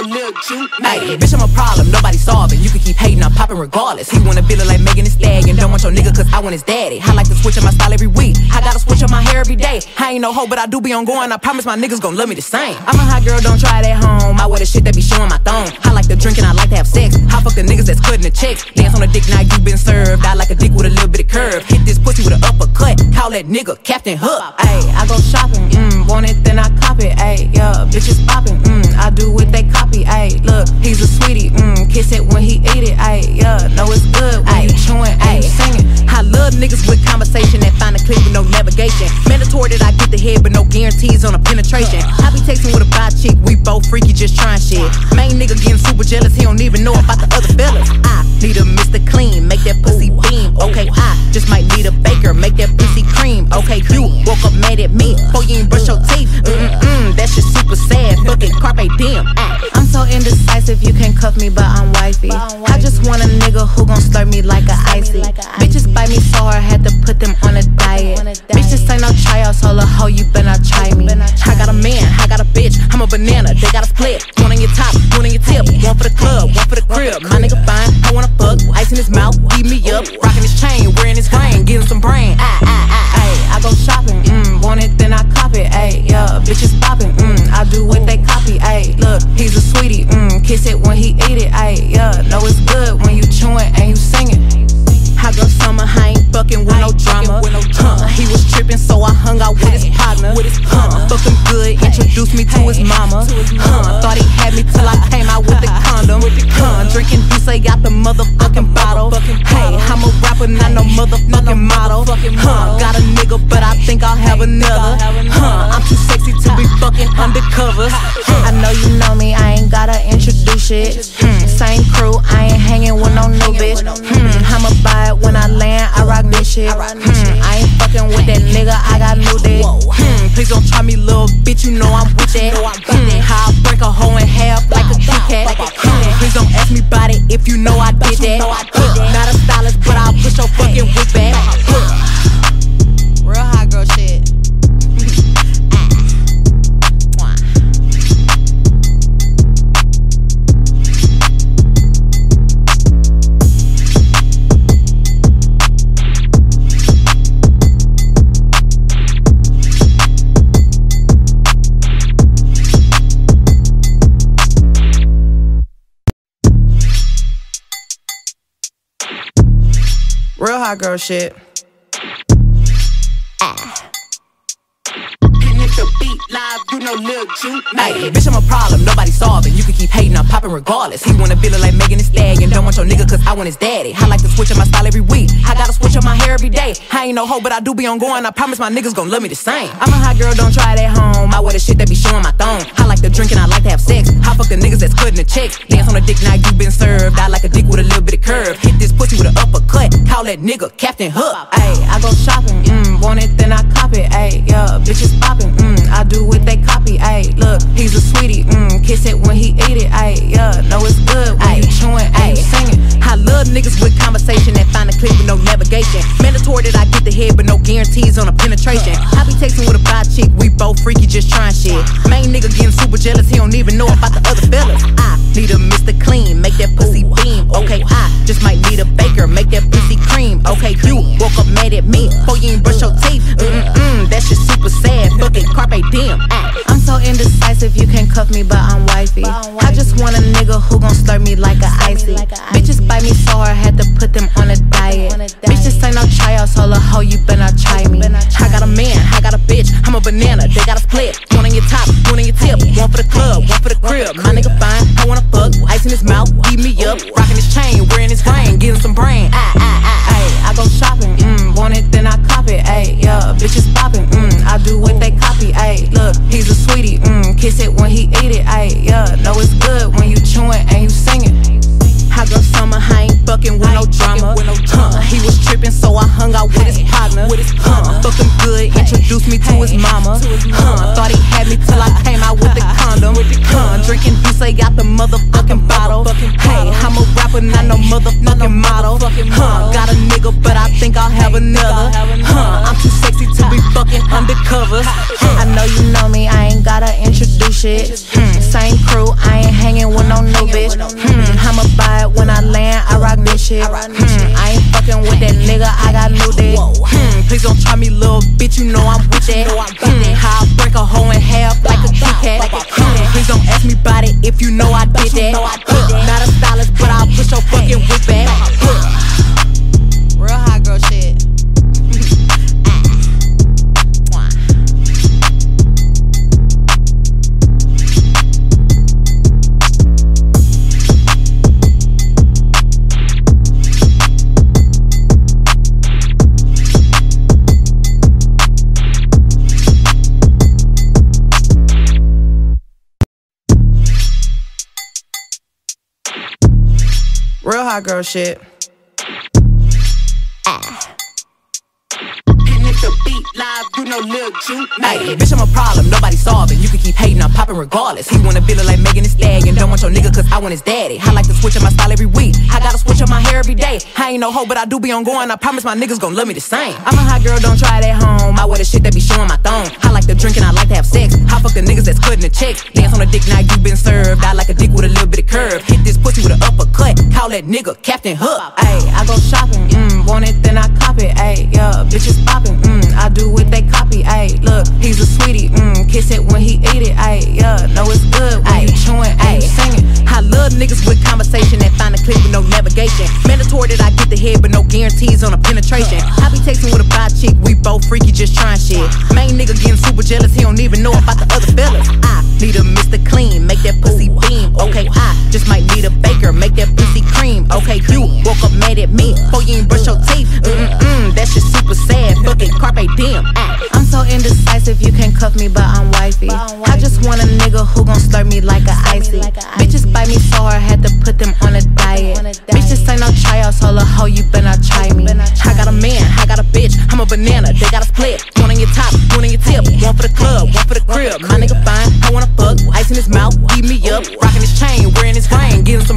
Know Lil Ju. Hey, bitch, I'm a problem, nobody solving. You can keep hating, I'm popping regardless. He wanna be like Megan Thee Stallion. Don't want your nigga, cause I want his daddy. I like to switch up my style every week. I gotta switch up my hair every day. I ain't no hoe, but I do be on going. I promise my niggas gon' love me the same. I'm a hot girl, don't try it at home. I wear the shit that be showing my thong. I like to drink and I like to have sex. I fuck the niggas that's cutting the checks. Dance on the dick, now you been served. I like a dick with a little bit of curve. Hit this pussy with an uppercut. Call that nigga Captain Hook.
Ayy, I go shopping, mm, want it, then I cop it. Ayy, yeah, bitches popping, mm, I do what they copy. Ayy, look, he's a sweetie, mm, kiss it when he eat it. Ayy, yeah, know it's good when you chewing, ayy, singing.
I love niggas with conversation and find a clip with no navigation. Mandatory that I get the head, but no guarantees on a penetration. I be texting with a bi chick, we both freaky, just trying shit. Main nigga getting super jealous, he don't even know about the other fellas. I need a Mr. Clean, make that pussy beam. Okay, I just might need a baker, make that pussy cream. Okay, you woke up mad at me, before you ain't brush your teeth. Mm-mm-mm, that shit super sad, fucking carpe diem. Ah.
I'm so indecisive, you can cuff me, but I'm wifey. I just want a nigga who gon' slurp me like a icy. Bitches bite me so hard, had to put them on a diet. Bitches ain't no tryouts, all a hoe, you better try me.
I got a man, I got a bitch, I'm a banana, they got a split. One on your top, one on your tip, one for the club, one for the crib. My nigga fine, I wanna fuck, ice in his mouth, eat me up, Rockin' his chain, wearing his ring, getting some brain. Ah, ah, ah,
ayy, I go shopping, mm, want it, then I cop it, ayy, yeah, bitches popping, mm, I do what they copy, ayy, look, he's a sweetie, mm, kiss it when he eat it, ayy, yeah, know it's good when you chewing and you singing. I go summer, I ain't fucking with no drama. with no Huh, he was tripping, so I hung out with his partner. with Huh, fuck him good, introduced me to his mama. to his Huh, thought he had me till I came out with the (laughs) condom. With the condom. Huh, drinking say out the motherfucking bottle. I'm not no motherfucking model. Huh, got a nigga, but I think I'll have another. Huh, I'm too sexy to be fucking undercover. I know you know me, I ain't gotta introduce it. Hmm, same crew, I ain't hanging with no new bitch. Hmm, I'ma buy it when I land, I rock this shit. Hmm, I ain't fucking with that nigga, I got new dick.
Hmm, please don't try me, little bitch, you know I'm with that. Hmm, how I break a hoe in half like a Kit Kat. Hmm, please don't ask me about it if you know I did that.
Real
Hey, bitch, I'm a problem, nobody solving. You can keep hating, I'm popping
regardless. He wanna feel it like Megan Thee Stallion. Don't want your nigga cause I want his daddy. I like to switch up my style every week. I gotta switch up my hair every day. I ain't no hoe, but I do be on going. I promise my niggas gon' love me the same. I'm a hot girl, don't try it at home. I wear the shit that be showing my thong. I like to drink and I like to have sex. I fuck the niggas that's cutting the checks. Dance on a dick, now you been served. I like a dick with a little bit of curve. Hit this pussy with an uppercut. Call that nigga Captain Hook.
Ayy, I go shopping, mm, want it, then I cop it, ayy, yeah, bitches popping, mm, I do what they copy, ayy, look, he's a sweetie, mm, kiss it when he eat it, ayy, yeah, know it's good when you chewing, ayy, singing.
I love niggas with conversation that find a clip with no navigation. Mandatory that I get the head, but no guarantees on a penetration. I be texting with a bi chick, we both freaky, just trying shit. Main nigga getting super jealous, he don't even know about the other fellas. I need a Mr. Clean, make that pussy beam. Okay, I just might need a baker, make that pussy cream. Okay, you woke up mad at me, before you ain't brush your teeth. Mm-mm-mm, that shit super sad. Fucking carpe diem.
So indecisive, you can cuff me, but I'm wifey. I just want a nigga who gon' slurp me like a icy. Bitches bite me so hard, had to put them on a diet. Bitches ain't no tryouts, hold a hoe, you better not try me.
I got a man, I got a bitch, I'm a banana, they got a split. One on your top, one on your tip, one for the club, one for the crib. My nigga fine, I wanna fuck, ice in his mouth, eat me up, his partner. Huh, fuck him good, introduced me to his mama. Huh, thought he had me till I came out with the condom. Huh, drinking D'ussé out the motherfucking bottle. Hey, I'm a rapper, not no motherfucking model. Huh, got a nigga, but I think I'll have another. Huh, I'm too sexy to be fucking undercover.
I know you know me, I ain't gotta introduce shit. Hmm, same crew, I ain't hanging with no new bitch. Hmm, I'ma buy it when I land, I rock this shit. Hmm, I ain't fucking with that nigga, I got new dick.
Please don't try me, little
hot girl shit.
Hey, bitch, I'm a problem, nobody solving. You can keep hating, I'm popping regardless. He wanna build it like Megan Thee Stallion. Don't want your nigga cause I want his daddy. I like to switch up my style every week. I gotta switch up my hair every day. I ain't no hoe, but I do be on going. I promise my niggas gon' love me the same. I'm a hot girl, don't try it at home. I wear the shit that be showing my thong. I like to drink and I like to have sex. I fuck the niggas that's cutting the checks. Dance on a dick, now you been served. I like a dick with a little bit of curve. Hit this pussy with an uppercut. Call that nigga Captain Hook.
Ayy, I go shopping, mm, want it, then I cop it, ayy, yeah, bitches popping, mm, I do what they copy, ayy, look, he's a sweetie, mm, kiss it when he eat it, ayy, yeah, know it's good when you chewing you singing.
I love niggas with conversation that find a clip with no navigation. Mandatory that I get the head, but no guarantees on a penetration. I be texting with a bi chick, we both freaky, just trying shit. Main nigga getting super jealous, he don't even know about the other fellas. I need a Mr. Clean, make that pussy beam. Okay, I just might need a baker, make that pussy cream. Okay, you woke up mad at me, before you ain't brush your teeth. Mm-mm, that shit super sad, fucking carpe diem. Ah.
So indecisive, you can cuff me, but I'm wifey. I just want a nigga who gon' slurp me like a icy. Bitches bite me so hard, had to put them on a diet. Bitches ain't no tryouts, hold a hoe, you better not try me.
I got a man, I got a bitch, I'm a banana, they got a split. One on your top, one on your tip, one for the club, one for the crib. My nigga fine, I wanna fuck, ice in his mouth, eat me up, rocking his chain, wearing his ring, getting some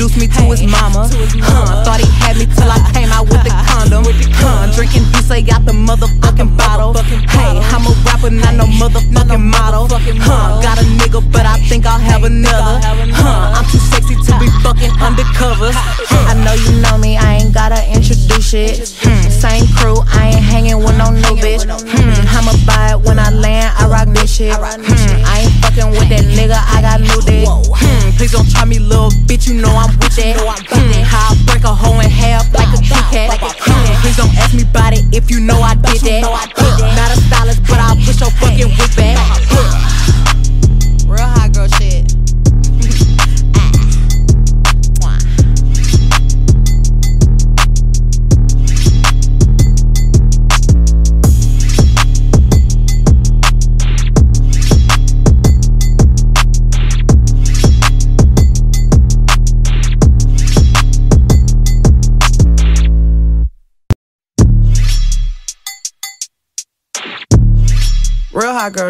introduced me to his mama. Huh, thought he had me till I came out with the (laughs) condom. Huh, drinking D'ussé out the motherfucking bottle. Hey, I'm a rapper, not no motherfucking model. Huh, got a nigga, but I think I'll have another. Huh, I'm too sexy to be fucking (laughs) undercover.
I know you know me, I ain't gotta introduce it. Hmm, same crew, I ain't hanging with no new bitch. Hmm, I'ma buy it when I land, I rock this shit. Hmm, I ain't fucking with that nigga, I got new dick.
Please don't try me, little bitch, you know I'm with that. Hmm, how I break a hoe in half like a Kit Kat. Hmm, please don't ask me about it if you know I did that.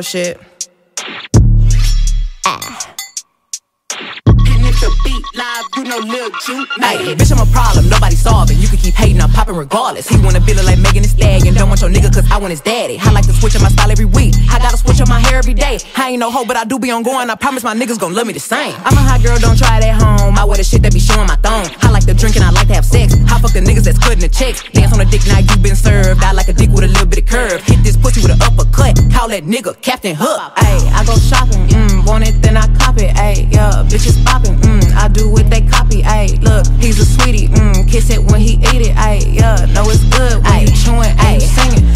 Real hot girl shit.
Hey, bitch, I'm a problem, nobody solving. You can keep hating, I'm popping regardless. He wanna be like Megan Thee Stallion, don't want your nigga cause I want his daddy. I like to switch up my style every week. I gotta switch up my hair every day. I ain't no hoe, but I do be on going. I promise my niggas gon' love me the same. I'm a hot girl, don't try it at home. I wear the shit that be showing my thong. I like to drink and I like to have sex. I fuck the niggas that's cutting the checks. Dance on a dick, now you been served. I like a dick with a little bit of curve. That nigga Captain Hook.
Ayy, I go shopping, mm, want it, then I cop it, ayy, yeah, bitches popping, mm, I do what they copy, ayy, look, he's a sweetie, mm, kiss it when he eat it, ayy, yeah, know it's good when you chewing, ayy, singing.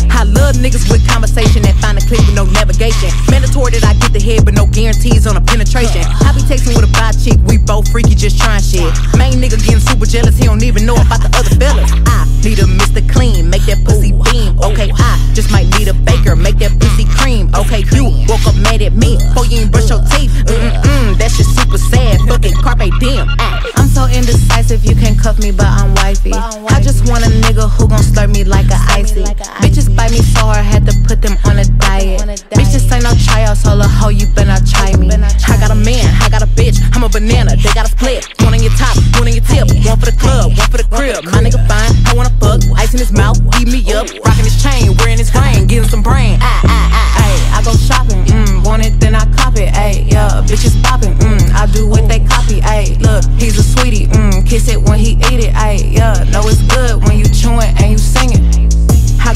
I love niggas with conversation that find a clip with no navigation. Mandatory that I get the head, but no guarantees on a penetration. I be texting with a bi chick, we both freaky, just trying shit. Main nigga getting super jealous, he don't even know about the other fellas. I need a Mr. Clean, make that pussy beam. Okay, I just might need a baker, make that pussy cream. Okay, you woke up mad at me, before you ain't brush your teeth. Mm-mm, that shit super sad. Fucking carpe diem. Ah.
I'm indecisive, you can cuff me, but I'm wifey. I just want a nigga who gon' slurp me like a icy. Bitches bite me so hard, had to put them on a diet. Bitches ain't no tryouts, hold a hoe, you better not try me.
I got a man, I got a bitch, I'm a banana, they got a split. One on your top, one on your tip, one for the club, one for the crib. My nigga fine, I wanna fuck, ice in his mouth, eat me up, rocking his chain, wearing his ring, getting some brain. Ah, ah, ah,
Ayy, I go shopping, mm, want it, then I cop it, ayy, yeah, bitches popping, mm, I do what they copy, ayy, look, he's a sweetie, mm, kiss it when he eat it, ayy, yeah, know it's good when you chewing and you singing.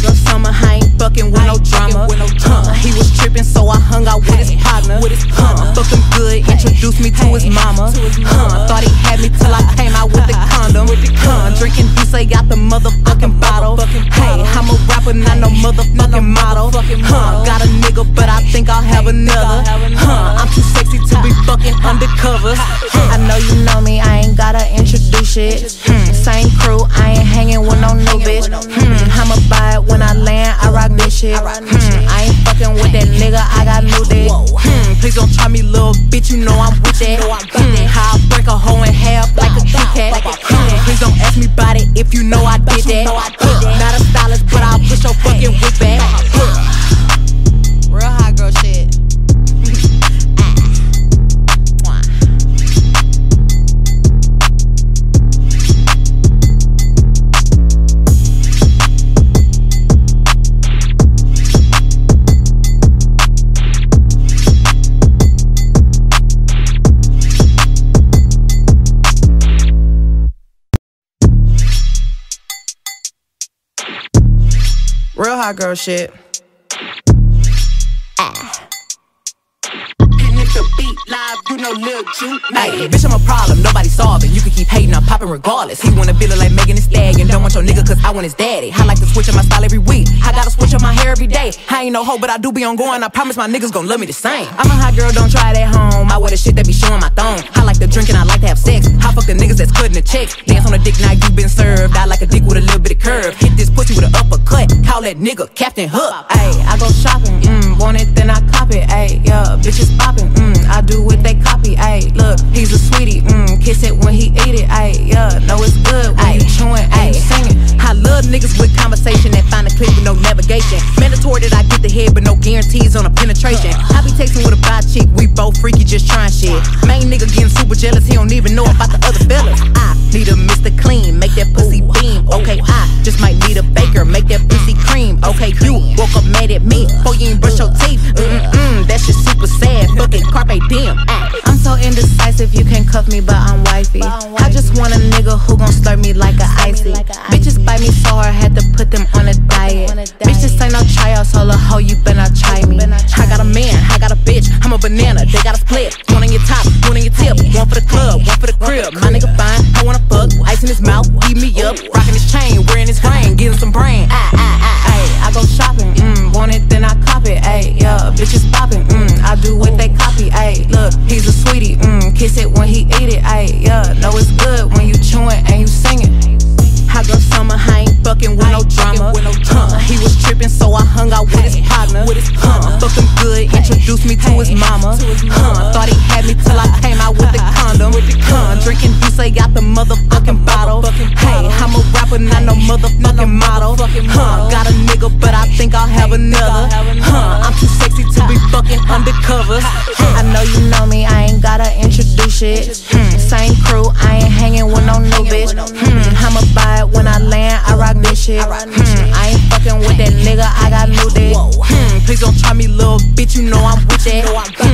I summer, I ain't fucking with no drama. Huh, he was tripping, so I hung out with his partner. Huh, fuck him good, introduced me to his mama. Huh, thought he had me till I (laughs) came out with the condom. Huh, drinking D'ussé out the motherfucking bottle. Hey, I'm a rapper, not no motherfucking model. Huh, got a nigga, but I think I'll have another. Huh, I'm too sexy to be fucking undercover.
I know you know me, I ain't gotta introduce shit. Hmm, same crew, I ain't hanging with no new bitch. Hmm, I'ma buy it when I land, I rock this shit. Hmm, I ain't fucking with that nigga, I got new dick.
Hmm, please don't try me, little bitch, you know I'm with that.
Real girl shit.
Hey, bitch, I'm a problem, nobody solving. You can keep hating, I'm popping regardless. He wanna be like Megan Thee Stallion, don't want your nigga cause I want his daddy. I like to switch up my style every week. I gotta switch up my hair every day. I ain't no hoe, but I do be on going. I promise my niggas gon' love me the same. I'm a hot girl, don't try it at home. I wear the shit that be showing my thong. I like to drink and I like to have sex. I fuck the niggas that's cutting the check. Dance on the dick, now you been served. I like a dick with a little bit of curve. Hit this pussy with an uppercut. Call that nigga Captain Hook.
Ayy, I go shopping, mm, want it, then I cop it, ayy, yeah, bitches popping, mm, I do what they copy, ayy, look, he's a sweetie, mm, kiss it when he eat it, ayy, yeah, know it's good when you chewing you singing.
I love niggas with conversation that find a clip with no navigation. Mandatory that I get the head, but no guarantees on a penetration. I be texting with a bi chick, we both freaky, just trying shit. Main nigga getting super jealous, he don't even know about the other fellas. I need a Mr. Clean, make that pussy beam. Okay, I just might need a baker, make that pussy cream. Okay, you woke up mad at me, before you ain't brush your teeth. Mm-mm, that shit super sad, fucking carpe diem. Ah.
I'm so indecisive, you can cuff me, but I'm wifey. I just want a nigga who gon' slurp me like a icy. Bitches bite me so hard, had to put them on a diet. Bitches ain't no tryouts, hold a hoe, you better not try me. I got a man, I got a bitch, I'm a
banana, they got a split. One on your top, one on your tip. One for the club, one for the crib. My nigga fine, I wanna fuck. Ice in his mouth, eat me up. Rocking his chain, wearing his ring, getting some brain.
Motherfucking bottle. Hey, I'm a rapper, not no motherfucking model. Huh, got a nigga, but I think I'll have another. Huh, I'm too sexy to be fucking undercover. I know you know me, I ain't gotta introduce shit. Hmm, same crew, I ain't hanging with no new bitch. Hmm, I'ma buy it when I land, I rock this shit. I ain't fucking with that nigga, I got new dick. Hmm, please don't try me, little bitch, you know I'm with that.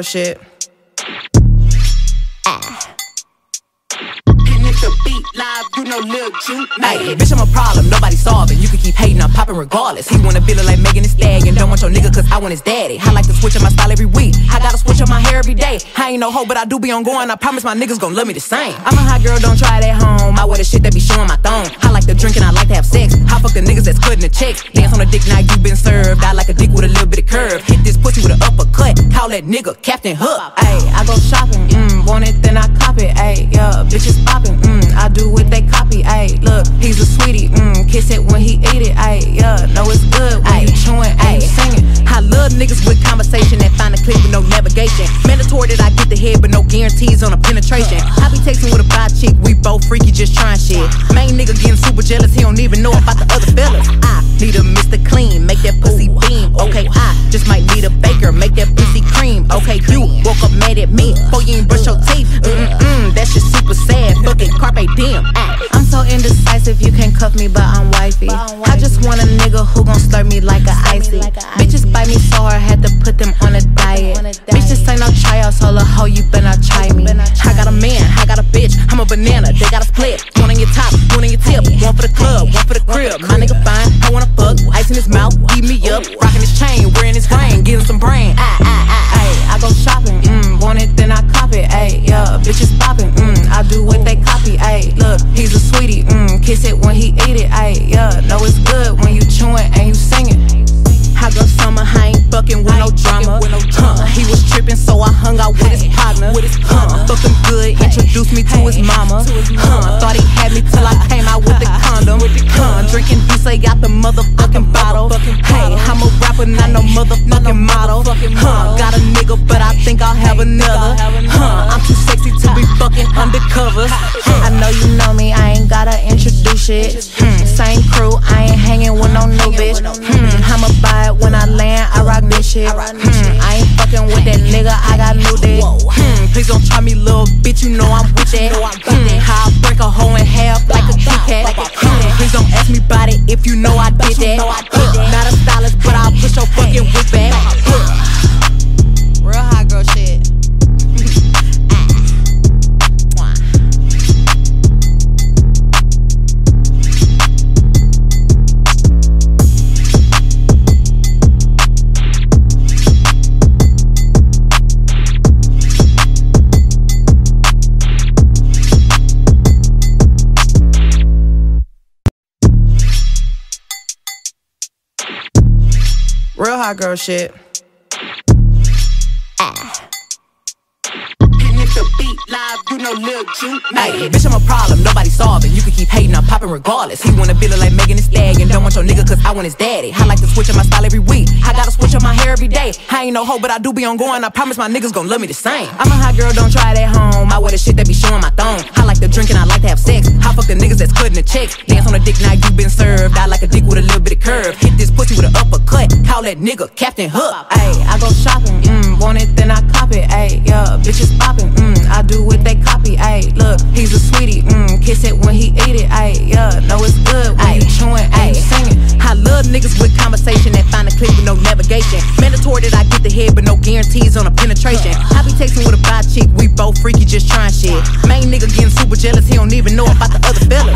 Girl shit.
live, you know Lil Juke. Hey, bitch, I'm a problem, nobody solving. You keep hating, I'm popping regardless. He wanna feel it like Megan Thee Stallion. Don't want your nigga, cause I want his daddy. I like to switch up my style every week. I gotta switch up my hair every day. I ain't no hoe, but I do be on going. I promise my niggas gon' love me the same. I'm a hot girl, don't try it at home. I wear the shit that be showing my thong. I like to drink and I like to have sex. I fuck the niggas that's cutting the checks. Dance on the dick, now you been served. I like a dick with a little bit of curve. Hit this pussy with an uppercut. Call that nigga Captain Hook.
Ayy, I go shopping, mm, want it, then I cop it. Ayy, yeah, bitches popping, Mmm, I do what they copy. Ayy, look, he's a sweetie, Mmm, kiss it when he eat it. Ayy, yeah, know it's good when
Ayy,
you chewing you singing.
I love niggas with conversation that find a clip with no navigation. Mandatory that I get the head, but no guarantees on a penetration. I be texting with a bi chick, we both freaky, just trying shit. Main nigga getting super jealous, he don't even know about the other fellas. I need a Mr. Clean, make that pussy beam. Okay, I just might need a baker, make that pussy cream. Okay, you woke up mad at me, before you ain't brush your teeth. Mm-mm, that shit super sad. Fucking carpe diem.
I'm so indecisive, you can cuff me, but I'm wifey. I just want a nigga who gon' slurp me like a icy. Bitches bite me so hard, had to put them on a diet. Bitch, this ain't no tryout, so a hoe, you better not try me.
I got a man, I got a bitch, I'm a banana, they got a split. One on your top, one on your tip, one for the club, one for the crib. My nigga fine, I wanna fuck, ice in his mouth, eat me up, rocking his chain, wearing his ring, getting some brain. Ah, ah, ah,
Ayy, I go mm, want it, then I cop it. Ayy, yeah, bitches popping, mm, I do what they copy. Ayy, look, he's a sweetie, mm, kiss it when he eat it. Ayy, yeah, know it's good when you chewing and you singing. I go summer, I ain't fucking with no drama. Huh, he was tripping, so I hung out with his partner. Huh, fuck him good, introduced me to his mama. Huh, thought he had me till I (laughs) came out with the condom. With the condom. Huh, drinking D'ussé got the motherfucking bottle. Hey, I'm a rapper, not no motherfucking model. Huh, got a nigga, but I'll have another. Huh, I'm too sexy to be fucking undercover. I know you know me, I ain't gotta introduce. Hmm, same crew, I ain't hanging with no new bitch. Hmm, I'ma buy it when I land, I rock this shit. Hmm, I ain't fucking with that nigga, I got new dick.
Hmm, please don't try me, little bitch, you know I'm with that. Hmm, how I break a hoe in half like a Kit Kat. Hmm, please don't ask me about it if you know I did that. Huh, not a stylist, but I'll push your fucking whip back.
Girl shit.
Hey, bitch, I'm a problem, nobody solving. You can keep hating, I'm popping regardless. He wanna build it like Megan Thee Stallion. Don't want your nigga cause I want his daddy. I like to switch up my style every week. I gotta switch up my hair every day. I ain't no hoe, but I do be on going. I promise my niggas gon' love me the same. I'm a hot girl, don't try it at home. I wear the shit that be showing my thong. I like to drink and I like to have sex. I fuck the niggas that's cutting the checks. Dance on the dick, now you been served. I like a dick with a little bit of curve. Hit this pussy with an uppercut. Call that nigga Captain Hook.
Ayy, I go shopping, mm, want it, then I cop it. Ayy, yeah, bitches popping, mm, I do what they copy. Ayy, look, he's a sweetie, mm, kiss it when he eat it. Ayy, yeah, know it's good when you chewing, ayy, singing.
I love niggas with conversation that find a clip with no navigation. Mandatory that I get the head, but no guarantees on a penetration. I be texting with a bi chick, we both freaky, just trying shit. Main nigga getting super jealous, he don't even know about the other fella.